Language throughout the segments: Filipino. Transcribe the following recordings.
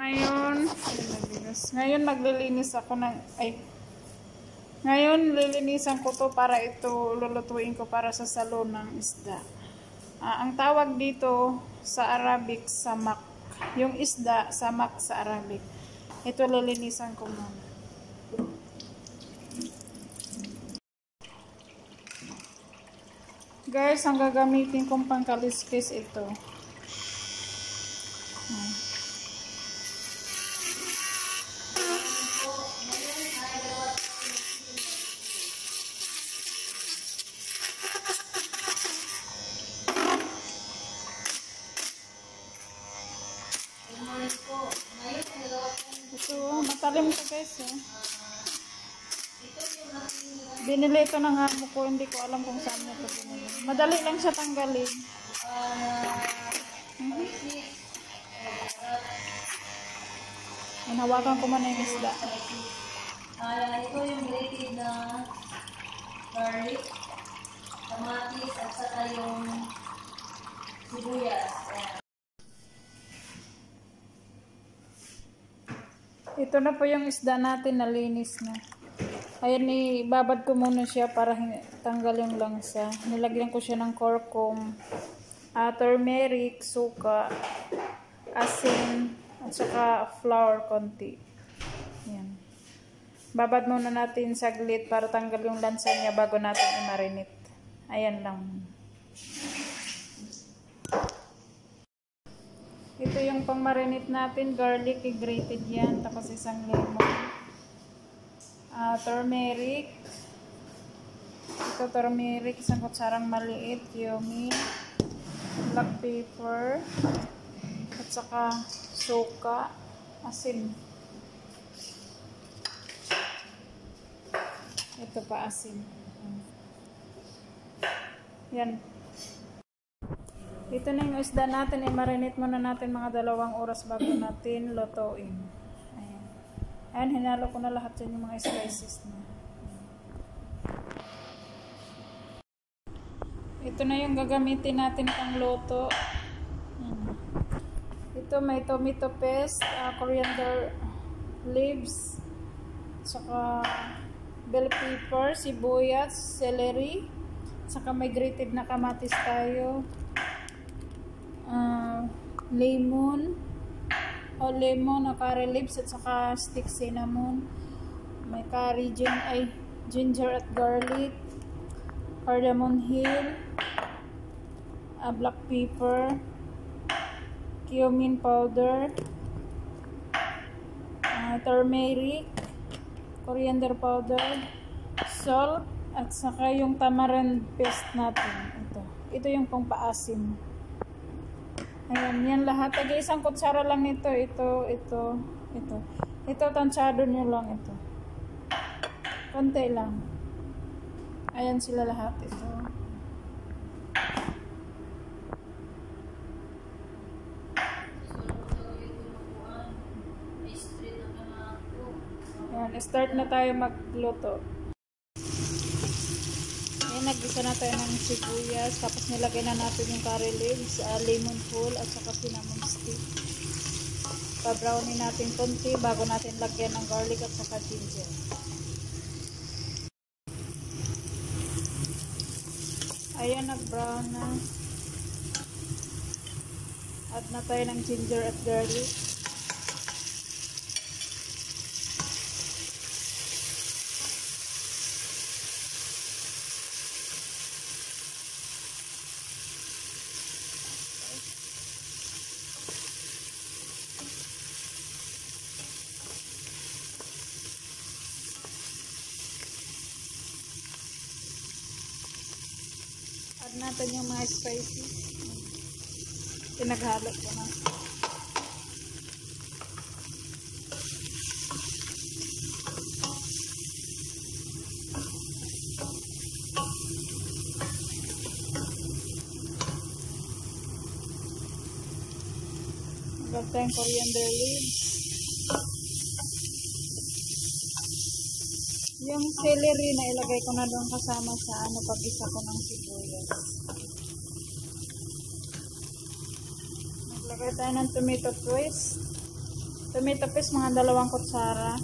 Ngayon, ngayon maglilinis ako ng, ay, ngayon lilinisan ko to para ito lulutuin ko para sa salon ng isda. Ah, ang tawag dito sa Arabic, samak. Yung isda, samak sa Arabic. Ito lilinisan ko muna. Guys, ang gagamitin kong pangkaliskis ito. Matalim to guys eh. Binili ito ng amo ko, hindi ko alam kung saan niya ito binili. Madali lang siya tanggalin. Mhm. Hinawakan ko man yung isda. Ito yung grated na garlic, kamatis, at saka yung sibuyas. Ayan. Ito na po yung isda natin, nalinis na. Ayan, ibabad ko muna siya para tanggal yung langsa. Nilagyan ko siya ng korkom, ah, turmeric, suka, asin, at saka flour konti. Yan. Babad muna natin saglit para tanggal yung lansa niya bago natin i-marinate. Ayan lang. Ito yung pang-marinate natin, garlic, i-grated yan, tapos isang lemon. Ah, turmeric. Ito turmeric, isang kutsarang maliit, cumin, black pepper, at saka suka, asin. Ito pa asin. Yan. Ito na yung isda natin. I-marinate muna natin mga dalawang oras bago natin lutuin. Ayan. Ayan, hinalo ko na lahat yan yung mga spices na. Ito na yung gagamitin natin pang luto. Ito may tomato paste, ah, coriander leaves, saka bell pepper, sibuyas, celery, saka may grated na kamatis tayo ah, lemon. O lemon o curry leaves at saka stick cinnamon. May curry gin ay ginger at garlic. Cardamom hill. Ah, black pepper. Cumin powder. Ah, turmeric. Coriander powder. Salt. At saka yung tamarind paste natin. Ito. Ito yung pang paasim Ayan, yan lahat. Tagi isang kutsara lang nito. Ito, ito, ito. Ito, tansyado nyo lang ito. Konti lang. Ayan sila lahat. Ito. Ayan, start na tayo magluto. Ayan, nagisa na tayo ng sibuyas. Tapos nilagay na natin yung curry leaves, uh, lemon full, at saka cinnamon stick. Pa-brownie natin konti bago natin lagyan ng garlic at saka ginger. Ayan, nag-brown na. Add na tayo ng ginger at garlic. Natin yung mga spicy. Pinaghalo ko na. Lagyan tayong coriander leaves. Yung celery na ilagay ko na doon kasama sa ano pag isa ko ng sibuyas. Maglagay tayo ng tomato paste. Tomato paste, mga dalawang kutsara.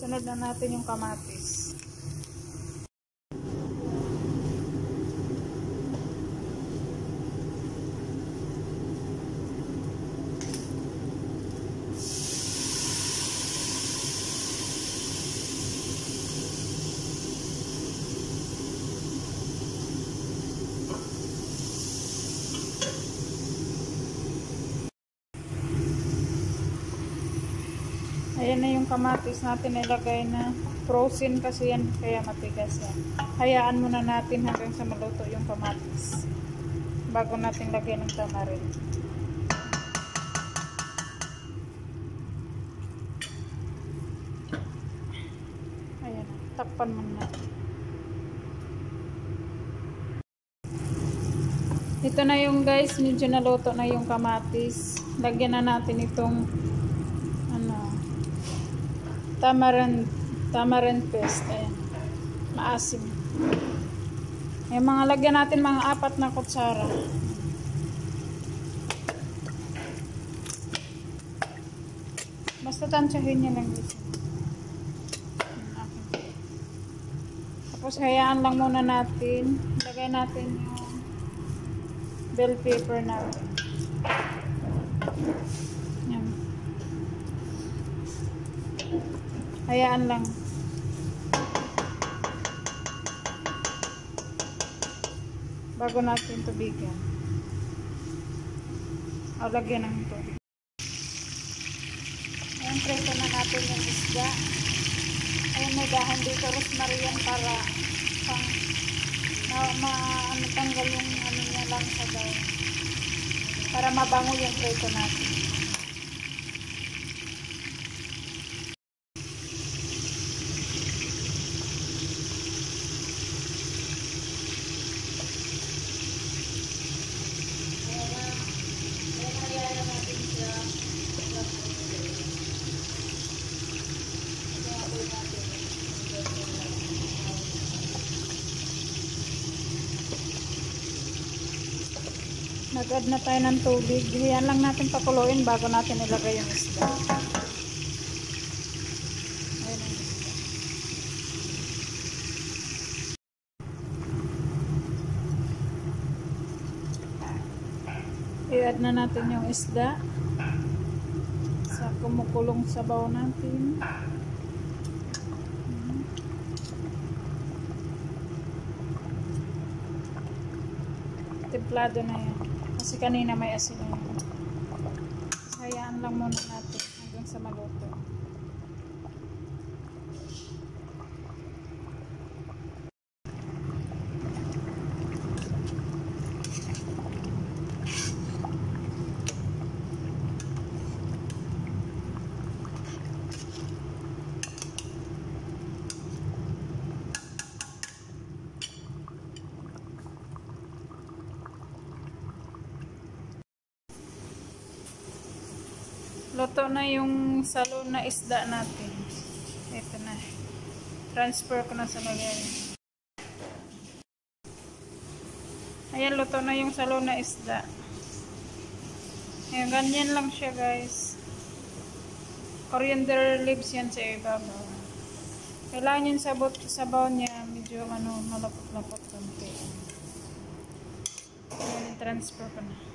Isunod na natin yung kamatis. Ayan na yung kamatis natin nilagay na frozen kasi yan kaya matigas yan. Hayaan muna natin hanggang sa maluto yung kamatis bago natin lagyan ng tamarin. Ayan, takpan muna natin. Ito na yung guys, medyo naluto na yung kamatis. Lagyan na natin itong tamarind, tamarind paste. Ayan. Maasim. Yung mga lagyan natin mga apat na kutsara. Basta tansyahin niya lang guys. Tapos hayaan lang muna natin. Lagay natin yung bell pepper natin. Hayaan lang. Bago natin tubigan. O, lagyan ng tubig. Ayan, preso na natin yung isda. Ayan, may dahon dito, rosmarian para pang ma, ma ano, tanggal yung ano niya lang sa daw. Para mabango yung preso natin. Nag-add na tayo ng tubig. Hiyan lang natin pakuluin bago natin ilagay yung isda. Ayan ang. I-add na natin yung isda sa kumukulong sabaw natin. Templado na yan. Kasi kanina may asin yan. Hayaan lang muna natin hanggang sa maluto. Luto na yung salo na isda natin. Ito na. Transfer ko na sa lagayan. Ayan, luto na yung salo na isda. Ayan, ganyan lang siya guys. Coriander leaves yan sa ibabaw. Kailangan yung sabot, sabaw niya medyo ano, malapot-lapot konti. Ayan, transfer ko na.